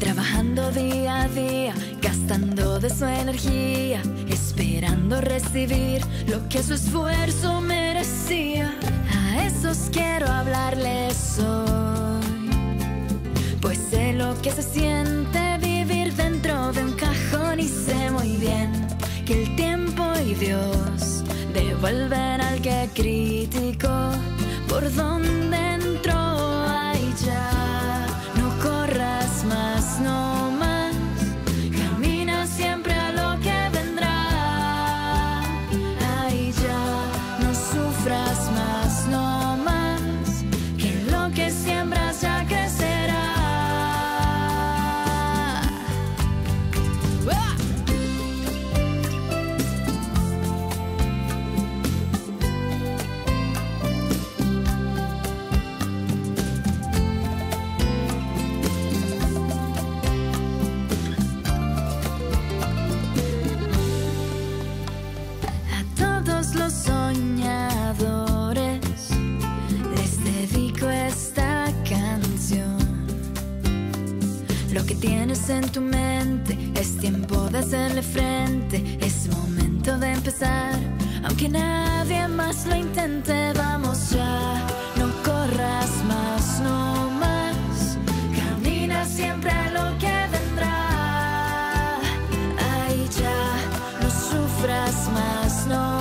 Trabajando día a día, gastando de su energía, esperando recibir lo que su esfuerzo merecía. A esos quiero hablarles hoy, pues sé lo que se siente vivir dentro de un cajón y sé muy bien que el tiempo y Dios devuelven al que criticó por donde Lo que tienes en tu mente es tiempo de hacerle frente, es momento de empezar. Aunque nadie más lo intente, vamos ya, no corras más, no más. Camina siempre a lo que vendrá. Ay, ya, no sufras más, no